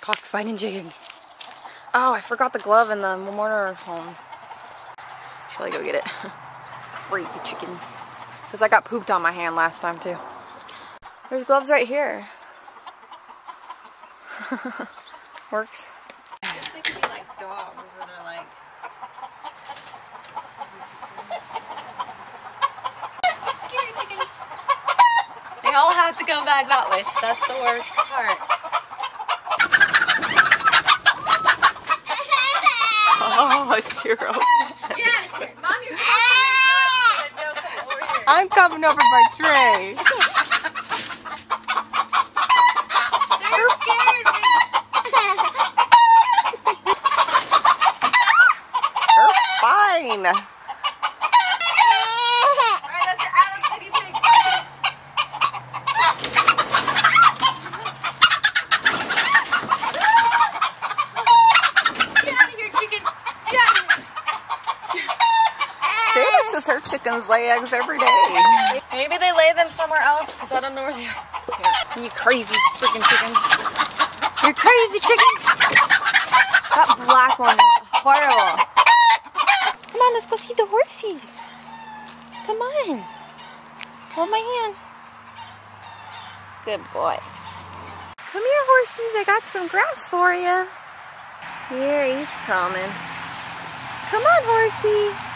Cockfighting chickens. Oh, I forgot the glove in the motor home. Shall I go get it? Crazy chickens. Because I got pooped on my hand last time too. There's gloves right here. Works. They could be like dogs where they're like. Scary chickens. They all have to go back that way, so that's the worst part. Oh, it's zero. Yeah, mom, you're supposed to make noise. No, come over here. I'm coming over by Trey. They're scared me. You're fine. All right, that's it. Alex, what do you think? Get out of here, chicken. Get out of here. Her chickens lay eggs every day. Maybe they lay them somewhere else because I don't know where they are. You crazy freaking chickens. You're crazy chickens. That black one is horrible. Come on, let's go see the horsies. Come on. Hold my hand. Good boy. Come here, horsies. I got some grass for you. Here, he's coming. Come on, horsey.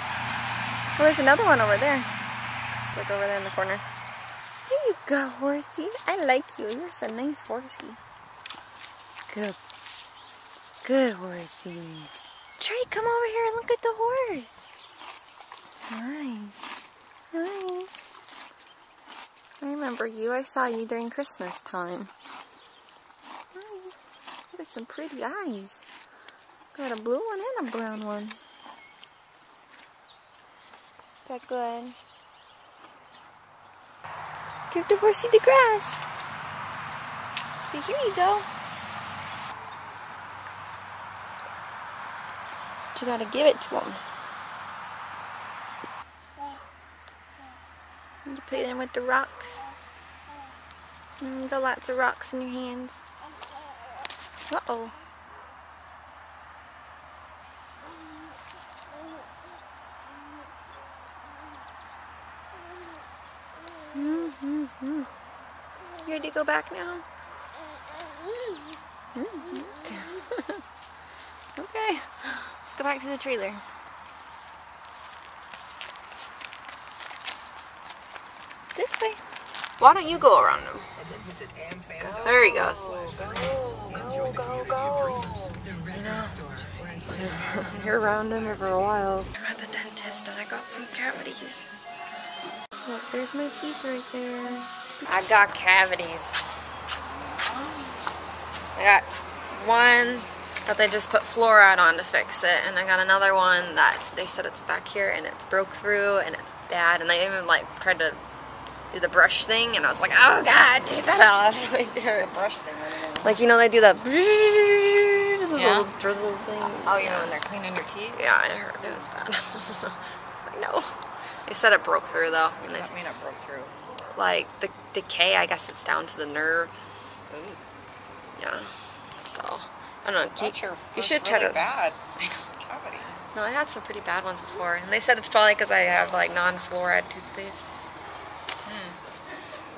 Well, there's another one over there. Look over there in the corner. There you go, horsey. I like you. You're so nice horsey. Good. Good horsey. Trey, come over here and look at the horse. Nice. Nice. I remember you. I saw you during Christmas time. Nice. Look at some pretty eyes. Got a blue one and a brown one. That good? Give the horsey the grass. See, here you go. But you gotta give it to him. You play them with the rocks. Mm, got lots of rocks in your hands. Uh-oh. Mm-hmm. You ready to go back now? Mhm. okay. Let's go back to the trailer. This way. Why don't you go around him? There he goes. Go, go, go. You're around him for a while. I'm at the dentist and I got some cavities. Look, there's my teeth right there. I got cavities. I got one that they just put fluoride on to fix it, and I got another one that they said it's back here and it's broke through and it's bad, and they even like tried to do the brush thing, and I was like, oh god, take that off. Like, it hurts. Brush thing. what do you mean? Like you know they do that the Yeah. little drizzle thing. Oh, you know when they're cleaning your teeth? Yeah, it hurt. It was bad. it's like no. They said it broke through though. And they, I mean, it broke through. like the decay, I guess it's down to the nerve. Ooh, Yeah. So I don't know. You, that's your you should try really to. bad cavity. No, I had some pretty bad ones before, and they said it's probably because I have like non-fluoride toothpaste. Hmm.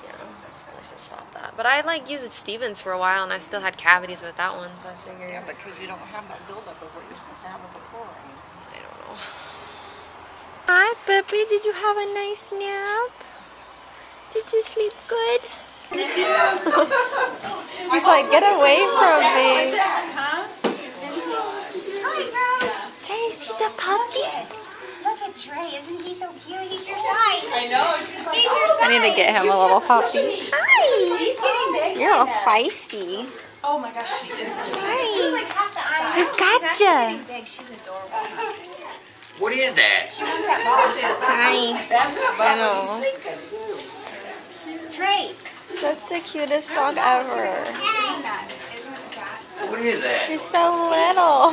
Yeah, I should stop that. But I like used Stevens for a while, and I still had cavities with that one, so I figured. Yeah, because you don't have that buildup of what you're supposed to have with the chlorine. I don't know. Hi, puppy. Did you have a nice nap? Did you sleep good? He's like, get away from me. Trey, see the puppy? Look at Trey, isn't he so cute? He's your size. I know, she's like, He's your size. I need to get him a little puppy. Hi. She's getting big. You're all feisty. Oh my gosh, she is. Hi. like half the eye. Who's got She's getting big. She's adorable. What is that? She wants that ball too. Hi. I know. Trey. That's the cutest dog ever. Isn't that? Isn't that? What is that? He's so little.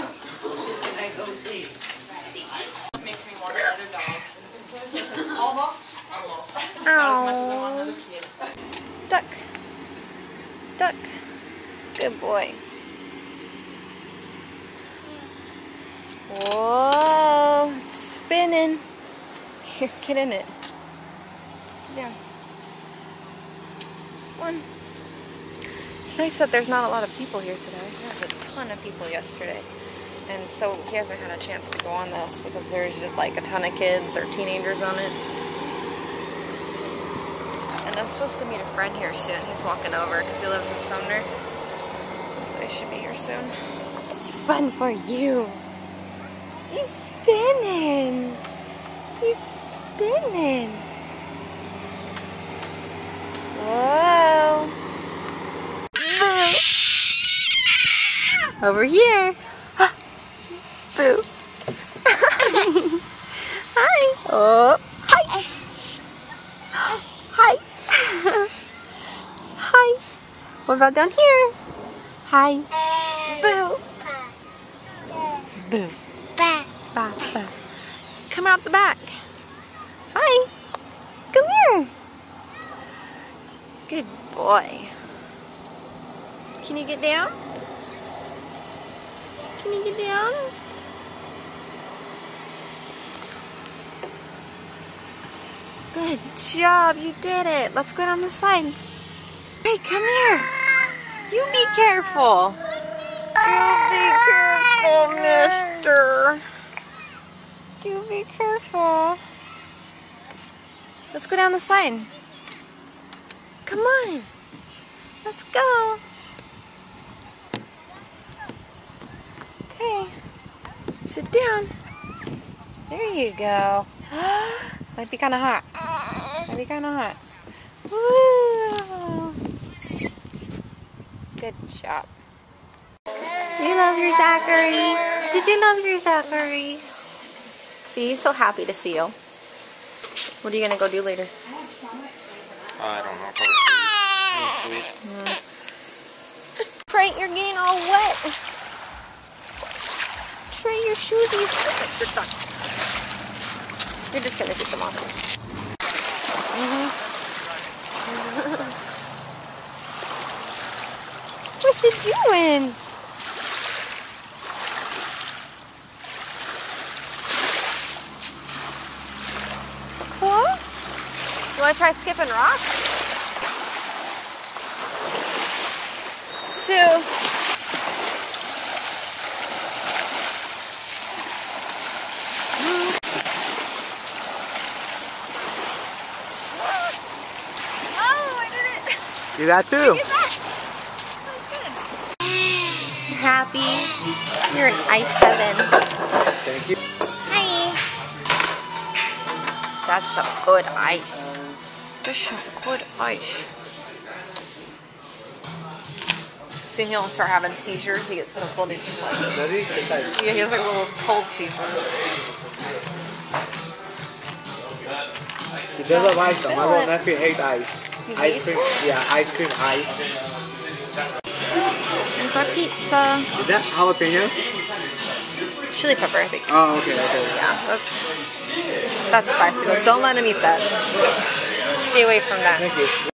This makes me want another dog. Almost. Almost. Not as much as I want another kid. Duck. Duck. Good boy. Whoa, it's spinning. Here, get in it. Sit down. One. It's nice that there's not a lot of people here today. There was a ton of people yesterday. And so he hasn't had a chance to go on this because there's just like a ton of kids or teenagers on it. And I'm supposed to meet a friend here soon. He's walking over because he lives in Sumner. So he should be here soon. It's fun for you. He's spinning. He's spinning. Whoa. Boo. Over here. Boo. Hi. Oh. Hi. Hi. Hi. What about down here? Hi. Boo. Boo. Ba, ba. Come out the back. Hi. Come here. Good boy. Can you get down? Can you get down? Good job. You did it. Let's go down the slide. Hey, come here. You be careful. You be careful, mister. You be careful. Let's go down the slide. Come on. Let's go. Okay. Sit down. There you go. Might be kind of hot. Might be kind of hot. Woo. Good job. You love your Zachary. Did you love your Zachary? See, he's so happy to see you. What are you gonna go do later? I don't know. Probably sleep. sleep. Trey, you're getting all wet. Trey, your shoesies. You're stuck. You're just gonna take them off. What's it doing? You wanna try skipping rocks? Two. Oh, I did it! Do that too. Look at that! That good. You're happy. You're in ice heaven. Thank you. Hi. That's some good ice. Some good ice. Soon he'll start having seizures. He gets so cold he just like? Yeah, he has like a little cold seizure. He doesn't like though. My little nephew hates ice. He Ice cream. Yeah, ice cream, ice. There's our pizza. Is that jalapeno? Chili pepper, I think. Oh, okay, okay. Yeah, that's that's spicy. Don't let him eat that. Stay away from that.